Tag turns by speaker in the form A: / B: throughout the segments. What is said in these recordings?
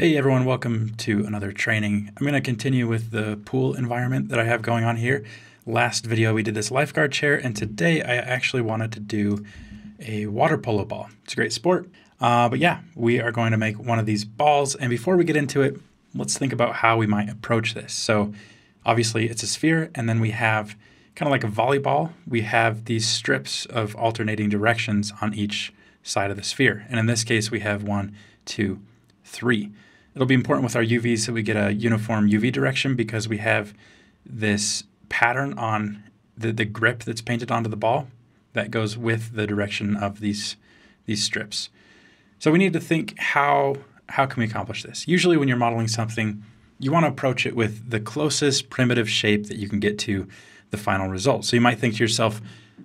A: Hey everyone, welcome to another training. I'm going to continue with the pool environment that I have going on here. Last video we did this lifeguard chair and today I actually wanted to do a water polo ball. It's a great sport. Uh, but yeah, we are going to make one of these balls and before we get into it, let's think about how we might approach this. So obviously it's a sphere and then we have kind of like a volleyball. We have these strips of alternating directions on each side of the sphere. And in this case we have one, two, three. It'll be important with our UVs that we get a uniform UV direction because we have this pattern on the, the grip that's painted onto the ball that goes with the direction of these, these strips. So we need to think how, how can we accomplish this? Usually when you're modeling something, you want to approach it with the closest primitive shape that you can get to the final result. So you might think to yourself,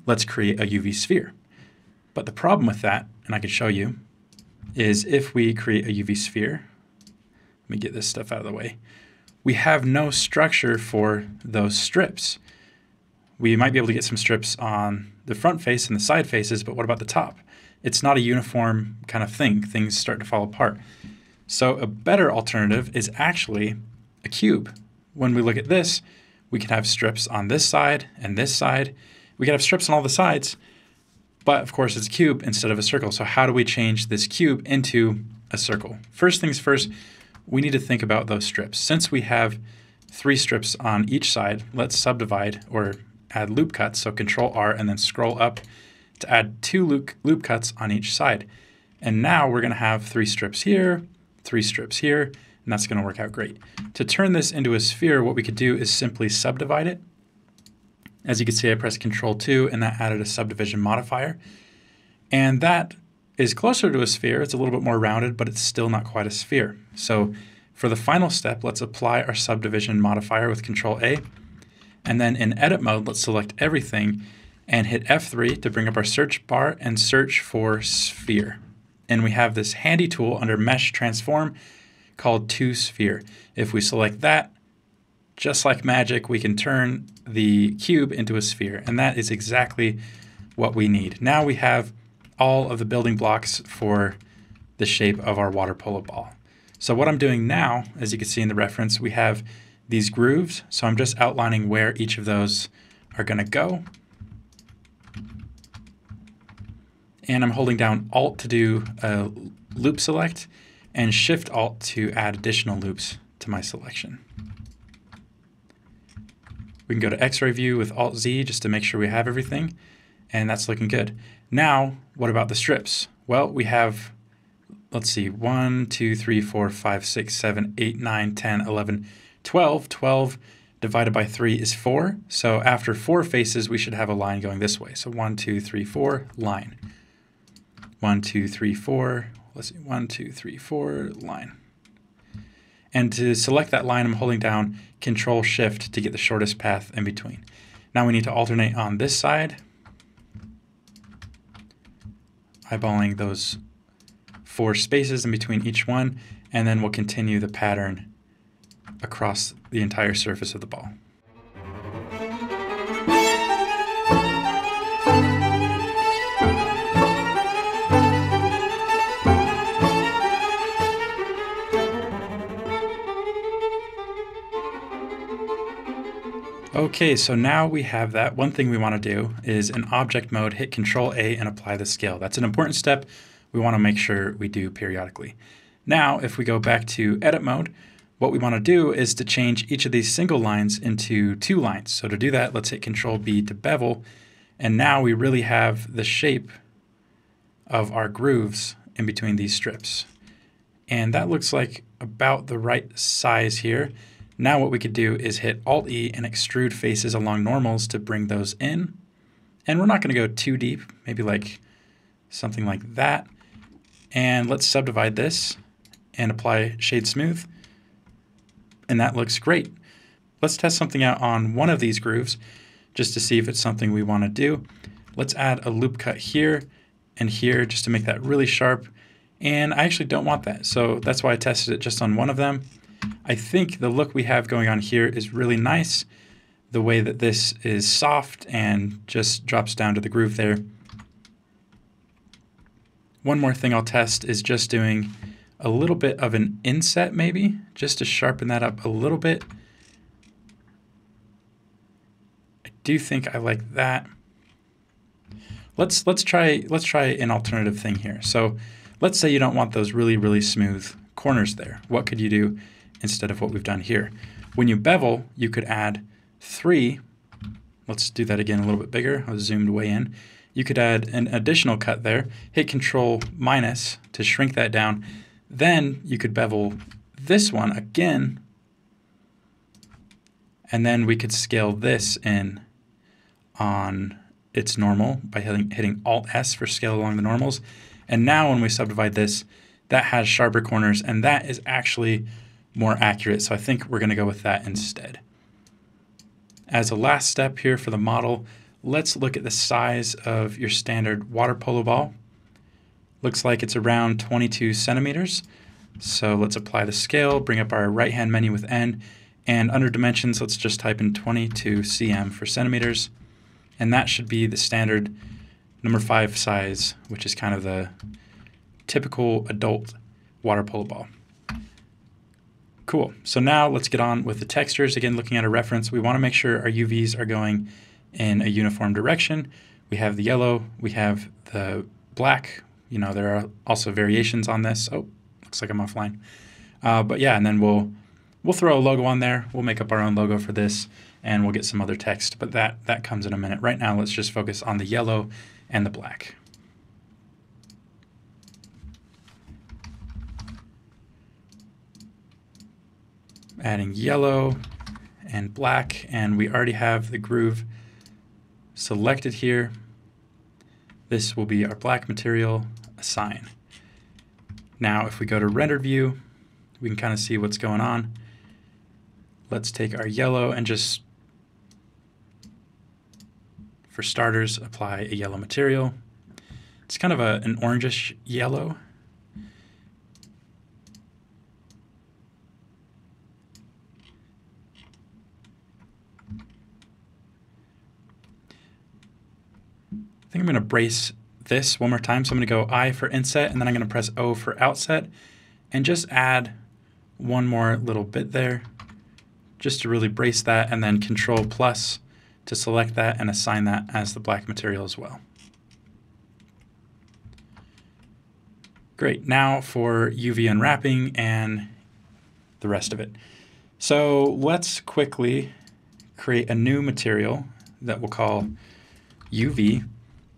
A: let's create a UV sphere. But the problem with that, and I can show you, is if we create a UV sphere, let me get this stuff out of the way. We have no structure for those strips. We might be able to get some strips on the front face and the side faces, but what about the top? It's not a uniform kind of thing. Things start to fall apart. So a better alternative is actually a cube. When we look at this, we can have strips on this side and this side. We can have strips on all the sides, but of course it's a cube instead of a circle. So how do we change this cube into a circle? First things first, we need to think about those strips. Since we have three strips on each side, let's subdivide or add loop cuts. So control R and then scroll up to add two loop, loop cuts on each side. And now we're gonna have three strips here, three strips here, and that's gonna work out great. To turn this into a sphere, what we could do is simply subdivide it. As you can see, I pressed Control 2 and that added a subdivision modifier. And that is closer to a sphere. It's a little bit more rounded, but it's still not quite a sphere. So for the final step, let's apply our subdivision modifier with Control A. And then in edit mode, let's select everything and hit F3 to bring up our search bar and search for sphere. And we have this handy tool under Mesh Transform called To Sphere. If we select that, just like magic, we can turn the cube into a sphere. And that is exactly what we need. Now we have all of the building blocks for the shape of our water polo ball. So what I'm doing now, as you can see in the reference, we have these grooves. So I'm just outlining where each of those are going to go. And I'm holding down Alt to do a loop select and Shift Alt to add additional loops to my selection. We can go to X-ray view with Alt Z just to make sure we have everything, and that's looking good. Now, what about the strips? Well, we have, let's see, 1, 2, 3, 4, 5, 6, 7, 8, 9, 10, 11, 12. 12 divided by 3 is 4. So after 4 faces, we should have a line going this way. So 1, 2, 3, 4, line. 1, 2, 3, 4, let's see, 1, 2, 3, 4, line. And to select that line, I'm holding down Control Shift to get the shortest path in between. Now we need to alternate on this side eyeballing those four spaces in between each one, and then we'll continue the pattern across the entire surface of the ball. Okay, so now we have that. One thing we want to do is in object mode, hit Control A and apply the scale. That's an important step we want to make sure we do periodically. Now, if we go back to edit mode, what we want to do is to change each of these single lines into two lines. So to do that, let's hit Control B to bevel. And now we really have the shape of our grooves in between these strips. And that looks like about the right size here. Now what we could do is hit Alt-E and extrude faces along normals to bring those in. And we're not going to go too deep, maybe like something like that. And let's subdivide this and apply Shade Smooth. And that looks great. Let's test something out on one of these grooves just to see if it's something we want to do. Let's add a loop cut here and here just to make that really sharp. And I actually don't want that, so that's why I tested it just on one of them. I think the look we have going on here is really nice. The way that this is soft and just drops down to the groove there. One more thing I'll test is just doing a little bit of an inset maybe, just to sharpen that up a little bit. I do think I like that. Let's let's try let's try an alternative thing here. So let's say you don't want those really really smooth corners there. What could you do instead of what we've done here? When you bevel, you could add three. Let's do that again a little bit bigger. I zoomed way in. You could add an additional cut there, hit Control minus to shrink that down. Then you could bevel this one again, and then we could scale this in on its normal by hitting, hitting Alt S for scale along the normals. And now when we subdivide this, that has sharper corners, and that is actually more accurate. So I think we're going to go with that instead. As a last step here for the model, let's look at the size of your standard water polo ball. Looks like it's around 22 centimeters. So let's apply the scale, bring up our right-hand menu with N, and under dimensions, let's just type in 22 cm for centimeters. And that should be the standard number five size, which is kind of the typical adult water polo ball. Cool. So now let's get on with the textures. Again, looking at a reference, we want to make sure our UVs are going in a uniform direction. We have the yellow, we have the black. You know, there are also variations on this. Oh, looks like I'm offline. Uh, but yeah, and then we'll we'll throw a logo on there. We'll make up our own logo for this, and we'll get some other text. But that that comes in a minute. Right now, let's just focus on the yellow and the black. Adding yellow and black, and we already have the groove selected here. This will be our black material, assign. Now if we go to rendered view, we can kind of see what's going on. Let's take our yellow and just, for starters, apply a yellow material. It's kind of a, an orangish yellow. Think I'm going to brace this one more time. So I'm going to go I for inset, and then I'm going to press O for outset, and just add one more little bit there, just to really brace that, and then Control plus to select that and assign that as the black material as well. Great, now for UV unwrapping and the rest of it. So let's quickly create a new material that we'll call UV.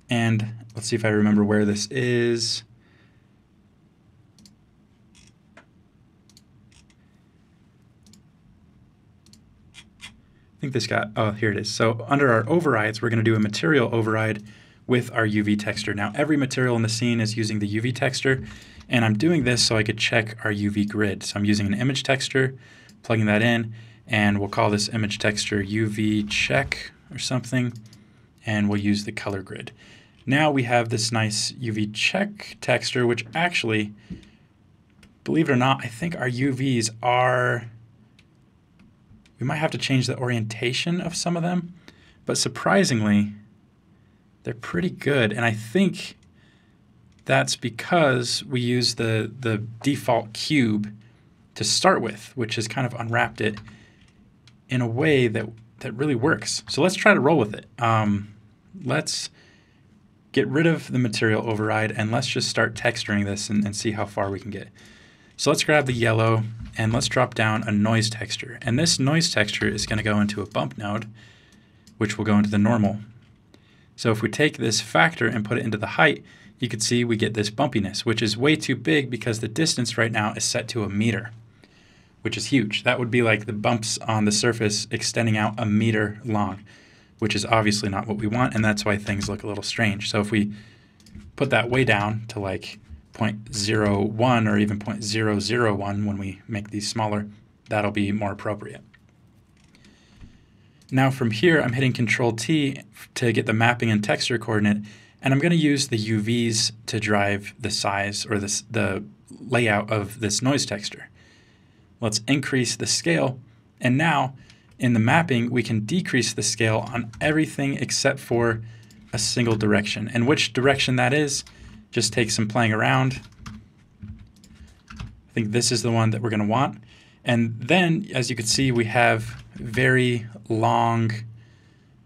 A: And let's see if I remember where this is. I think this got, oh, here it is. So under our overrides, we're going to do a material override with our UV texture. Now, every material in the scene is using the UV texture, and I'm doing this so I could check our UV grid. So I'm using an image texture, plugging that in, and we'll call this image texture UV check or something, and we'll use the color grid. Now we have this nice UV check texture, which actually, believe it or not, I think our UVs are, we might have to change the orientation of some of them, but surprisingly, they're pretty good. And I think that's because we use the, the default cube to start with, which has kind of unwrapped it in a way that, that really works. So let's try to roll with it. Um, let's get rid of the material override and let's just start texturing this and, and see how far we can get. So let's grab the yellow and let's drop down a noise texture. And this noise texture is going to go into a bump node, which will go into the normal. So if we take this factor and put it into the height, you can see we get this bumpiness, which is way too big because the distance right now is set to a meter, which is huge. That would be like the bumps on the surface extending out a meter long which is obviously not what we want, and that's why things look a little strange. So if we put that way down to like 0.01 or even 0.001 when we make these smaller, that'll be more appropriate. Now from here, I'm hitting Control T to get the mapping and texture coordinate, and I'm going to use the UVs to drive the size or this, the layout of this noise texture. Let's increase the scale, and now in the mapping, we can decrease the scale on everything except for a single direction. And which direction that is, just takes some playing around. I think this is the one that we're going to want. And then, as you can see, we have very long,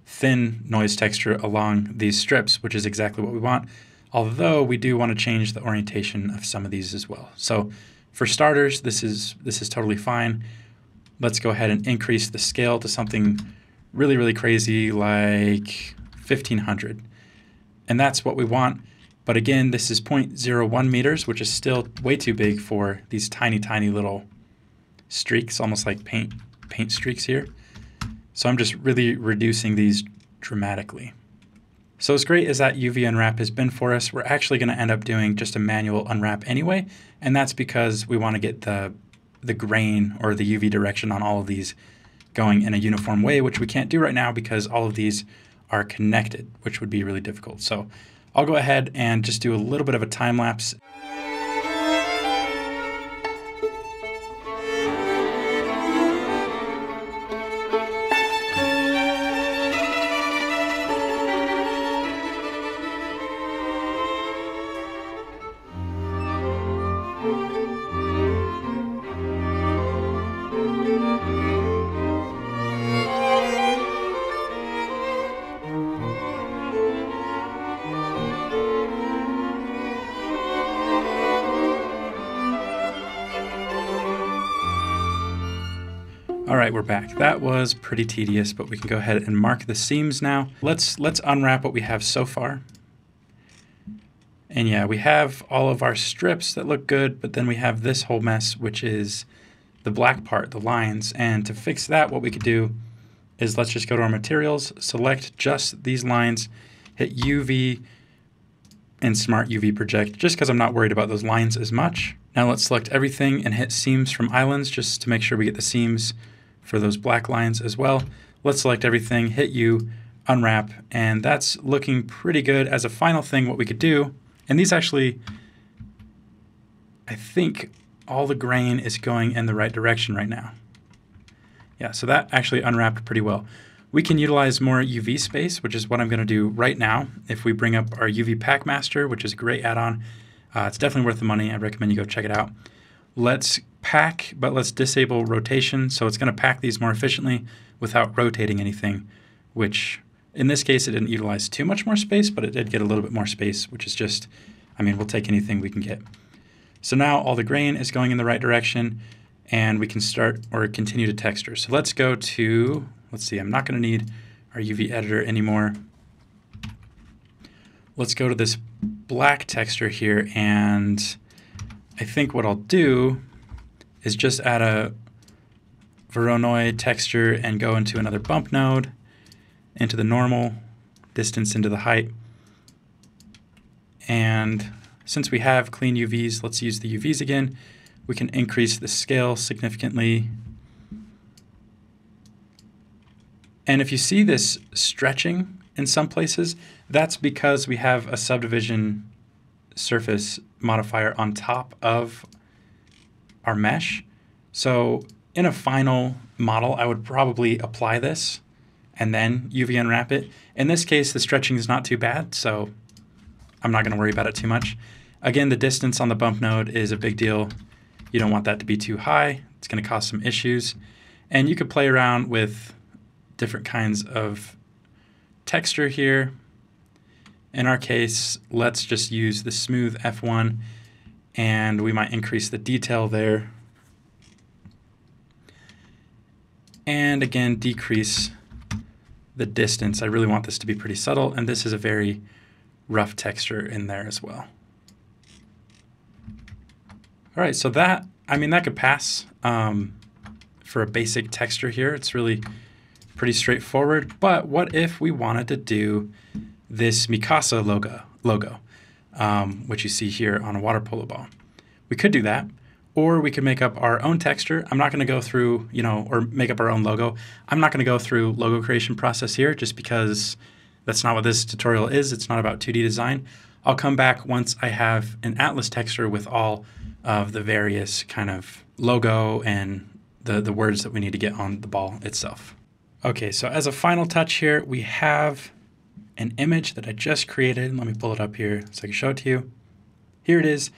A: thin noise texture along these strips, which is exactly what we want. Although we do want to change the orientation of some of these as well. So for starters, this is this is totally fine. Let's go ahead and increase the scale to something really, really crazy like 1500. And that's what we want. But again, this is 0.01 meters, which is still way too big for these tiny, tiny little streaks, almost like paint, paint streaks here. So I'm just really reducing these dramatically. So as great as that UV unwrap has been for us, we're actually going to end up doing just a manual unwrap anyway, and that's because we want to get the, the grain or the UV direction on all of these going in a uniform way, which we can't do right now because all of these are connected, which would be really difficult. So I'll go ahead and just do a little bit of a time lapse right, we're back. That was pretty tedious, but we can go ahead and mark the seams now. Let's let's unwrap what we have so far. And yeah, we have all of our strips that look good, but then we have this whole mess, which is the black part, the lines. And to fix that, what we could do is let's just go to our materials, select just these lines, hit UV and Smart UV Project, just because I'm not worried about those lines as much. Now let's select everything and hit Seams from Islands, just to make sure we get the seams for those black lines as well. Let's select everything, hit U, unwrap, and that's looking pretty good. As a final thing, what we could do, and these actually, I think all the grain is going in the right direction right now. Yeah, so that actually unwrapped pretty well. We can utilize more UV space, which is what I'm going to do right now. If we bring up our UV Pack Master, which is a great add-on, uh, it's definitely worth the money. I recommend you go check it out. Let's pack, but let's disable rotation. So it's going to pack these more efficiently without rotating anything, which in this case, it didn't utilize too much more space, but it did get a little bit more space, which is just, I mean, we'll take anything we can get. So now all the grain is going in the right direction and we can start or continue to texture. So let's go to, let's see, I'm not going to need our UV editor anymore. Let's go to this black texture here and I think what I'll do is just add a Voronoi texture and go into another bump node, into the normal, distance into the height. And since we have clean UVs, let's use the UVs again. We can increase the scale significantly. And if you see this stretching in some places, that's because we have a subdivision surface modifier on top of our mesh. So in a final model, I would probably apply this and then UV unwrap it. In this case, the stretching is not too bad, so I'm not going to worry about it too much. Again, the distance on the bump node is a big deal. You don't want that to be too high. It's going to cause some issues. And you could play around with different kinds of texture here. In our case, let's just use the smooth F1 and we might increase the detail there. And again, decrease the distance. I really want this to be pretty subtle, and this is a very rough texture in there as well. All right, so that, I mean, that could pass um, for a basic texture here. It's really pretty straightforward, but what if we wanted to do this Mikasa logo, logo um, which you see here on a water polo ball. We could do that, or we could make up our own texture. I'm not going to go through, you know, or make up our own logo. I'm not going to go through logo creation process here just because that's not what this tutorial is. It's not about 2D design. I'll come back once I have an atlas texture with all of the various kind of logo and the, the words that we need to get on the ball itself. Okay, so as a final touch here, we have an image that I just created. Let me pull it up here so I can show it to you. Here it is.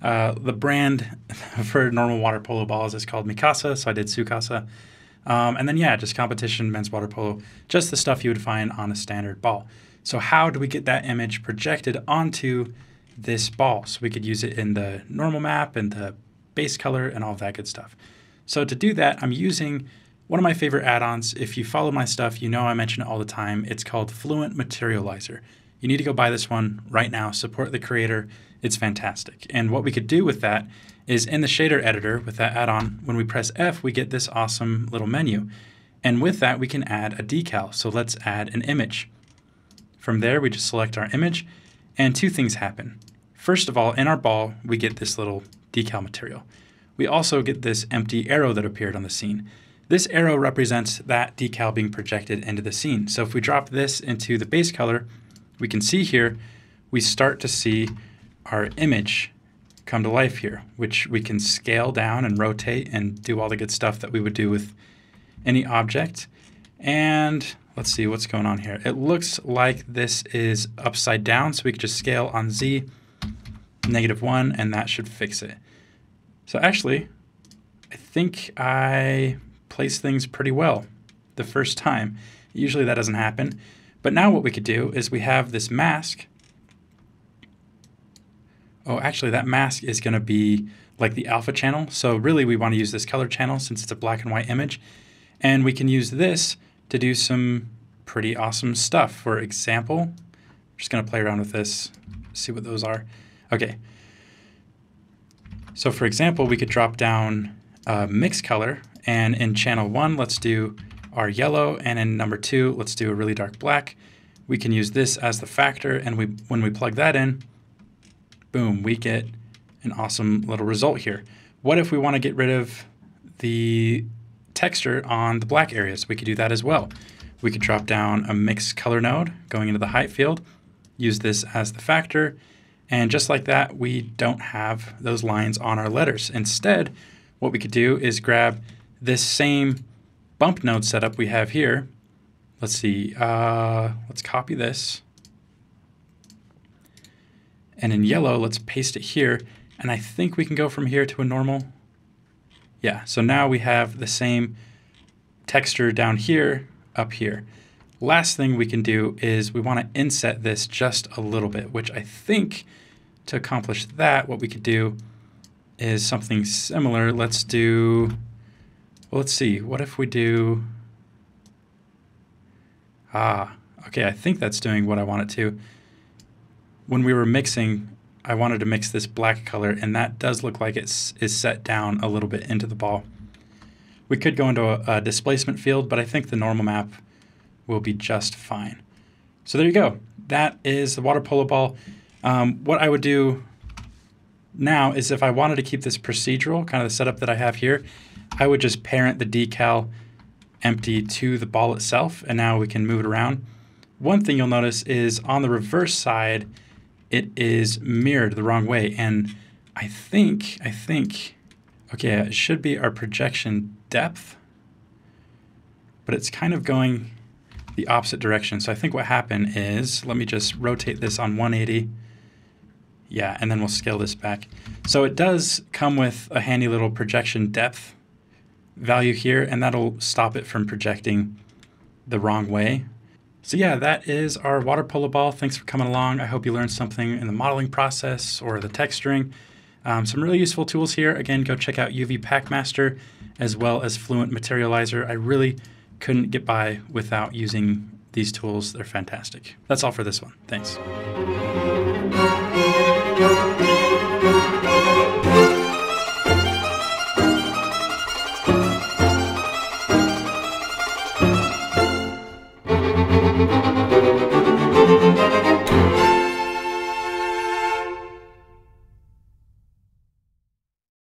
A: Uh, the brand for normal water polo balls is called Mikasa, so I did Tsukasa. Um, and then, yeah, just competition, men's water polo, just the stuff you would find on a standard ball. So, how do we get that image projected onto this ball? So, we could use it in the normal map and the base color and all that good stuff. So, to do that, I'm using one of my favorite add ons. If you follow my stuff, you know I mention it all the time. It's called Fluent Materializer. You need to go buy this one right now, support the creator. It's fantastic. And what we could do with that is in the shader editor with that add-on, when we press F, we get this awesome little menu. And with that, we can add a decal. So let's add an image. From there, we just select our image and two things happen. First of all, in our ball, we get this little decal material. We also get this empty arrow that appeared on the scene. This arrow represents that decal being projected into the scene. So if we drop this into the base color, we can see here, we start to see our image come to life here, which we can scale down and rotate and do all the good stuff that we would do with any object. And let's see what's going on here. It looks like this is upside down, so we could just scale on Z, negative one, and that should fix it. So actually, I think I placed things pretty well the first time. Usually that doesn't happen. But now what we could do is we have this mask oh, actually that mask is going to be like the alpha channel. So really we want to use this color channel since it's a black and white image. And we can use this to do some pretty awesome stuff. For example, I'm just going to play around with this, see what those are. Okay. So for example, we could drop down a mix color and in channel one, let's do our yellow. And in number two, let's do a really dark black. We can use this as the factor. And we when we plug that in, boom, we get an awesome little result here. What if we want to get rid of the texture on the black areas? We could do that as well. We could drop down a mix color node going into the height field, use this as the factor, and just like that, we don't have those lines on our letters. Instead, what we could do is grab this same bump node setup we have here. Let's see, uh, let's copy this. And in yellow, let's paste it here. And I think we can go from here to a normal. Yeah, so now we have the same texture down here, up here. Last thing we can do is we want to inset this just a little bit, which I think to accomplish that, what we could do is something similar. Let's do, well, let's see, what if we do, ah, okay, I think that's doing what I want it to when we were mixing, I wanted to mix this black color, and that does look like it is set down a little bit into the ball. We could go into a, a displacement field, but I think the normal map will be just fine. So there you go. That is the water polo ball. Um, what I would do now is if I wanted to keep this procedural, kind of the setup that I have here, I would just parent the decal empty to the ball itself, and now we can move it around. One thing you'll notice is on the reverse side, it is mirrored the wrong way. And I think, I think, okay, it should be our projection depth, but it's kind of going the opposite direction. So I think what happened is, let me just rotate this on 180. Yeah, and then we'll scale this back. So it does come with a handy little projection depth value here, and that'll stop it from projecting the wrong way. So yeah, that is our water polo ball. Thanks for coming along. I hope you learned something in the modeling process or the texturing. Um, some really useful tools here. Again, go check out UV Packmaster as well as Fluent Materializer. I really couldn't get by without using these tools. They're fantastic. That's all for this one. Thanks.